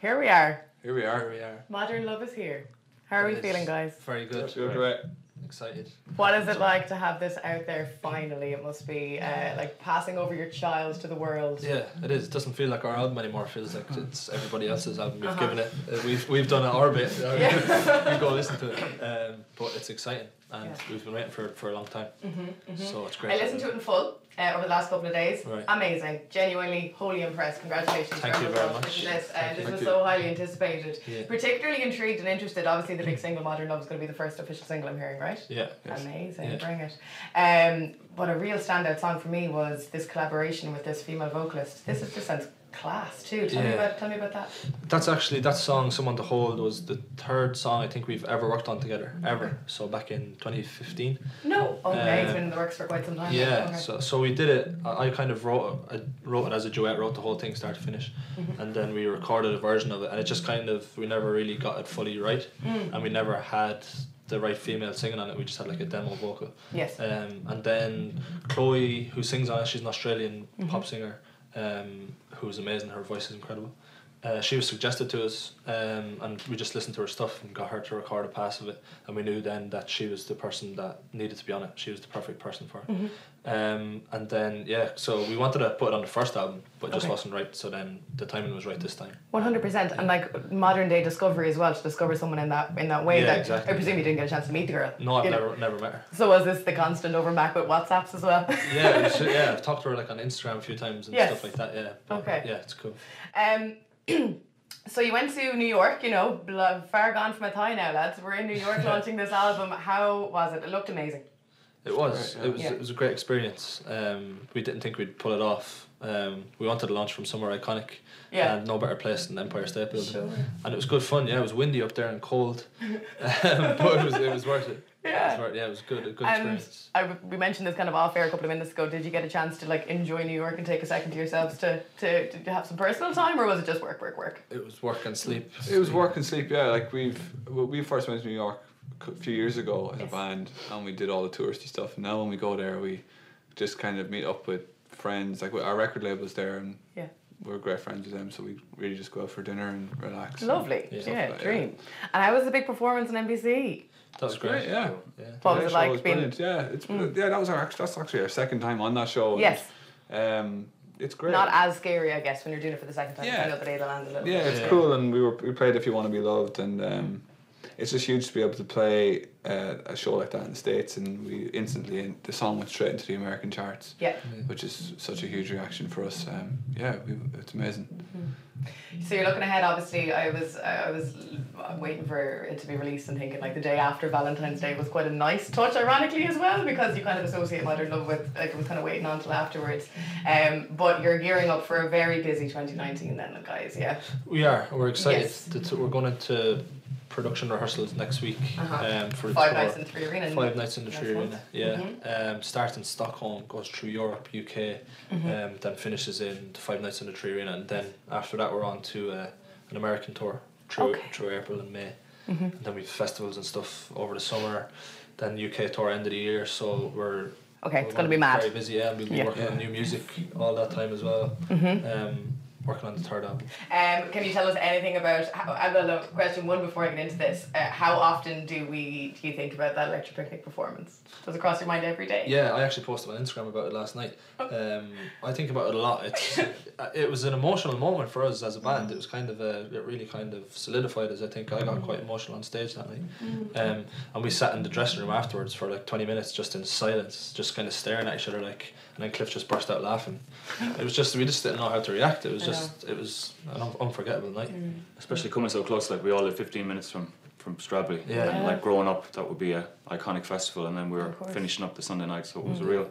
Here we are. Here we There are. we are. Modern love is here. How are we It is. feeling, guys? Very good. Good, great. Excited. What is it like to have this out there finally? It must be uh, like passing over your child to the world. Yeah, it is. It doesn't feel like our album anymore. It feels like it's everybody else's album. We've Uh-huh. given it. Uh, we've we've done it our bit. Yeah. you go listen to it. Um, but it's exciting, and Yeah. we've been waiting for it for a long time. Mm-hmm, So it's great. I listened to it in full uh, over the last couple of days. Right. Amazing. Genuinely, wholly impressed. Congratulations. Thank you very much. This, uh, this was Thank so highly anticipated. Yeah. Particularly intrigued and interested. Obviously, the big single, Modern Love, is going to be the first official single I'm hearing, right? Yeah. Yes. Amazing, Yeah. bring it. Um, but a real standout song for me was this collaboration with this female vocalist. This is just sounds class too. Tell me about tell me about that. That's actually that song "Someone to Hold" was the third song I think we've ever worked on together ever. So back in 2015. No, okay, it's Uh, been in the works for quite some time. Yeah, okay. so so we did it. I, kind of wrote it, I wrote it as a duet, wrote the whole thing start to finish, Mm-hmm. and then we recorded a version of it, and it just kind of we never really got it fully right, Mm. and we never had the right female singing on it. We just had like a demo vocal, yes. um, and then Chloe, who sings on it, she's an Australian Mm-hmm. pop singer, um, who's amazing. Her voice is incredible. Uh, she was suggested to us, um, and we just listened to her stuff and got her to record a pass of it. And we knew then that she was the person that needed to be on it. She was the perfect person for it. Mm-hmm. Um, and then yeah, so we wanted to put it on the first album, but it just Okay. wasn't right. So then the timing was right this time. One hundred percent, and like modern day discovery as well to discover someone in that in that way. Yeah, that exactly. I presume you didn't get a chance to meet the girl. No, I've you know. never never met her. So was this the constant over Mac with WhatsApps as well? Yeah, was- yeah, I've talked to her like on Instagram a few times and Yes. stuff like that. Yeah. But, Okay. Yeah, it's cool. Um, so you went to New York, you know, bl- far gone from Athy now, lads. We're in New York launching this album. How was it? It looked amazing. It was. Right, It was. yeah. It was a great experience. Um, we didn't think we'd pull it off. Um, we wanted to launch from somewhere iconic. Yeah. And no better place than Empire State Building. Sure. And it was good fun. Yeah, it was windy up there and cold, um, but it was it was worth it. It Yeah. was worth, yeah, it was good. A good And experience. I, we mentioned this kind of off air a couple of minutes ago. Did you get a chance to like enjoy New York and take a second to yourselves to, to, to have some personal time, or was it just work, work, work? It was work and sleep. It was work and sleep, yeah. Like we've we first went to New York a few years ago as Yes. a band, and we did all the touristy stuff. And now when we go there, we just kind of meet up with friends. Like our record label's there, and Yeah. We're great friends with them. So we really just go out for dinner and relax. Lovely. Yeah. Yeah, Stuff like that, dream. And how was the big performance in NBC? That was great. Great, yeah. Yeah. What was it like was being- brilliant. Yeah, it's Mm. yeah. That was our that's actually our second time on that show. and, Yes. Um, it's great. Not as scary, I guess, when you're doing it for the second time. Yeah. I know the day the land a little Yeah, bit. it's Yeah. cool, and we were we played "If You Want to Be Loved," and um, it's just huge to be able to play uh, a show like that in the states, and we instantly the song went straight into the American charts, Yeah. which is such a huge reaction for us. Um, yeah, we, it's amazing. So you're looking ahead. Obviously, I was I was waiting for it to be released and thinking like the day after Valentine's Day was quite a nice touch, ironically as well, because you kind of associate modern love with like it was kind of waiting until afterwards. Um, but you're gearing up for a very busy 2019 then, guys. Yeah. We are. We're excited. Yes. The t- we're going into production rehearsals next week Uh-huh. um, for the Five tour. nights in 3Arena. Five nights in the Tree. Arena. Yeah. Mhm. Um, starts in Stockholm, goes through Europe, UK, Mm-hmm. um, then finishes in the five nights in the 3Arena, and then after that we're on to uh, an American tour through Okay. through April and May, Mhm. and then we've festivals and stuff over the summer, then UK tour end of the year. So we're Okay, we're it's gonna be mad. Very busy. Yeah, we'll be Yeah. working on new music all that time as well. Mhm. Um, working on the third album. Um, can you tell us anything about? How, I uh, question one before I get into this. Uh, how often do we do you think about that electric picnic performance? Does it cross your mind every day? Yeah, I actually posted on Instagram about it last night. Um, I think about it a lot. It's it was an emotional moment for us as a band. It was kind of a it really kind of solidified us. I think I got quite emotional on stage that night. Um, and we sat in the dressing room afterwards for like twenty minutes just in silence, just kind of staring at each other like. And then Cliff just burst out laughing. It was just we just didn't know how to react. It was I just it was an un- unforgettable night. Mm. Especially coming so close, like we all live 15 minutes from from Stradbally. Yeah. And, like growing up, that would be a iconic festival, and then we were finishing up the Sunday night, so it was a mm. real,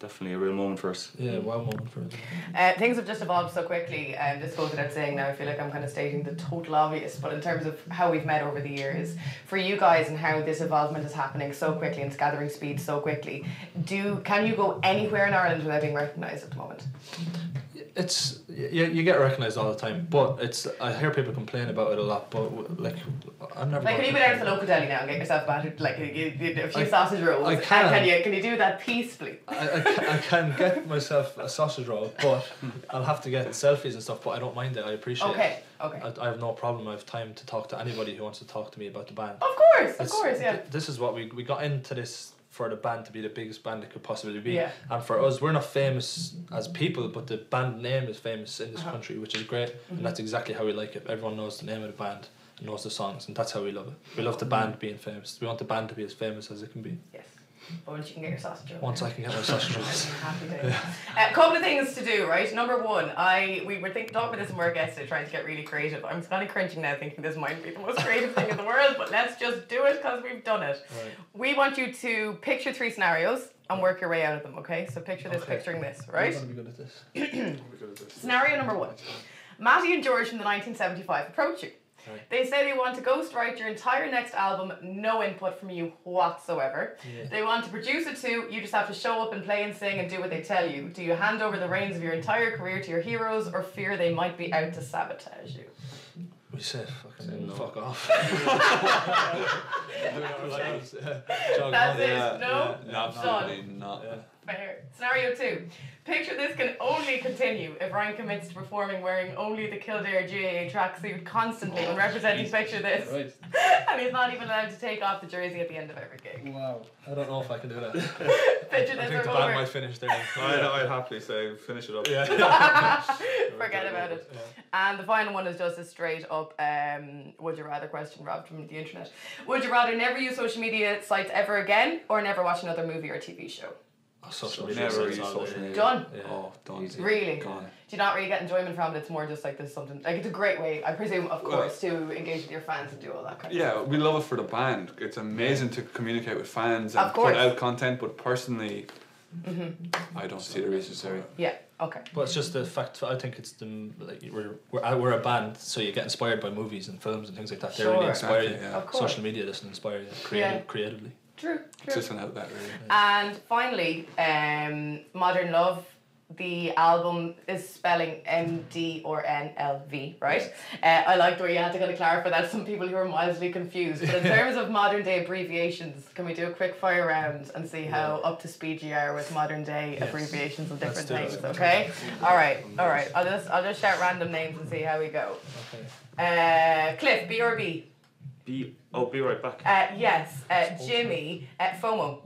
definitely a real moment for us. Yeah, wow moment for us. Uh, things have just evolved so quickly, and this goes without saying now. I feel like I'm kind of stating the total obvious, but in terms of how we've met over the years, for you guys and how this evolvement is happening so quickly and it's gathering speed so quickly, do can you go anywhere in Ireland without being recognised at the moment? it's you, you get recognized all the time, but it's I hear people complain about it a lot. But like I'm never. Like, can you go down to the local deli now and get yourself battered, like, you, you, a few I- sausage rolls? I can. can you, can you do that peacefully? I, I, can, I can get myself a sausage roll, but I'll have to get selfies and stuff. But I don't mind it. I appreciate Okay, okay. it. I, I have no problem. I have time to talk to anybody who wants to talk to me about the band. Of course, of course, yeah. th- This is what we we got into this for the band to be the biggest band it could possibly be. Yeah. And for us, we're not famous as people, but the band name is famous in this Uh-huh. country, which is great. Mm-hmm. And that's exactly how we like it. Everyone knows the name of the band, knows the songs, and that's how we love it. We love the band being famous. We want the band to be as famous as it can be. Yes. But once you can get your sausage roll. Once I can get my sausage rolls. Happy days. Uh, a couple of things to do, right? Number one, I we were thinking talking about this in work yesterday, trying to get really creative. I'm kind of cringing now, thinking this might be the most creative thing in the world, but let's just do it because we've done it. Right. We want you to picture three scenarios and work your way out of them. Okay, so picture this, Okay. picturing this, I'm right? gonna be good at this. Scenario number one. Matty and George from the 1975 approach you. Right. They say they want to ghostwrite your entire next album, no input from you whatsoever. Yeah. They want to produce it too, you just have to show up and play and sing and do what they tell you. Do you hand over the reins of your entire career to your heroes or fear they might be out to sabotage you? We said fucking no. fuck off. That's it, no? yeah, absolutely not. Yeah. Fair. Scenario two. Picture this can only continue if Ryan commits to performing wearing only the Kildare GAA tracksuit constantly when representing Picture This. Right. and he's not even allowed to take off the jersey at the end of every gig. Wow. I don't know if I can do that. Picture I this think the or band over. might finish there. I'd, I'd happily say finish it up. Yeah. Forget about it. And the final one is just a straight up um, would you rather question Rob, from the internet. Would you rather never use social media sites ever again or never watch another movie or TV show? Oh, social media. Never sites use social day. media. Done. Yeah. Oh, done. Easy. Really? Gone. Do you not really get enjoyment from it? It's more just like this something like it's a great way, I presume, of Well- course, to engage with your fans and do all that kind of stuff. Yeah, we love it for the band. It's amazing to communicate with fans and put out content, but personally, Mm-hmm. I don't see the reason for it. Yeah. Okay. But it's just the fact. I think it's the like we're we're uh, we're a band, so you get inspired by movies and films and things like that. They Sure. really inspire you. Yeah. Of. Social media doesn't inspire you creative, Yeah. creatively. True. True. just an outlet, really. And finally, um, Modern Love. The album is spelling M D or N L V, right? Uh, I liked where you had to kind of clarify that. Some people who are mildly confused. But in terms of modern day abbreviations, can we do a quick fire round and see how up to speed you are with modern day Yes. abbreviations of different things? Okay. All right. All right. I'll just I'll just shout random names and see how we go. Okay. Uh, Cliff BRB. Be oh, be right back. Uh, yes. Uh, Jimmy. Uh, FOMO.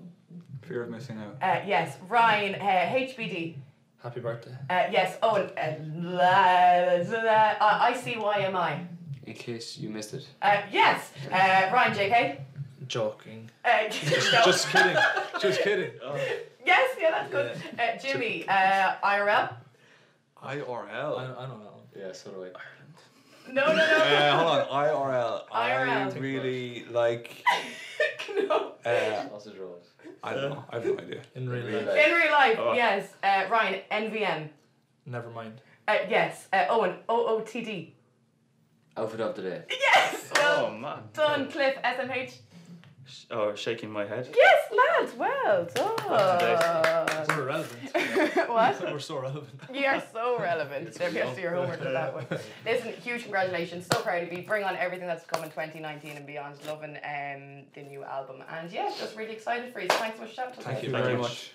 Fear of missing out. Uh, yes. Ryan. Uh, HBD. Happy birthday. Uh, yes. Oh, and uh, la- la- uh, ICYMI. In case you missed it. Uh, yes. Uh, Ryan JK. Joking. Uh, no. Just kidding. Just kidding. Yes, yeah, that's good. Uh, Jimmy. Uh, IRL. I, IRL. I know that one. Yeah, so do I. No, no, no. Uh, hold on, IRL. I really like. no. Uh, Sausage rolls. I don't know. I have no idea. In real Real life. life. In real life, Oh. yes. Uh, Ryan. NVM. Never mind. Uh, yes. Uh, Owen. OOTD. Outfit of the day. Yes. Well Oh man. done, Cliff. SMH. Sh- Oh, shaking my head. Yes, lads. Well We're done. relevant. what? We're so relevant. You are so relevant. There you have your homework with that one. Listen, huge congratulations. So proud of you. Bring on everything that's come in 2019 and beyond. Loving um, the new album. And yeah, just really excited for you. So thanks so much for chatting to. Thank you very very much. much.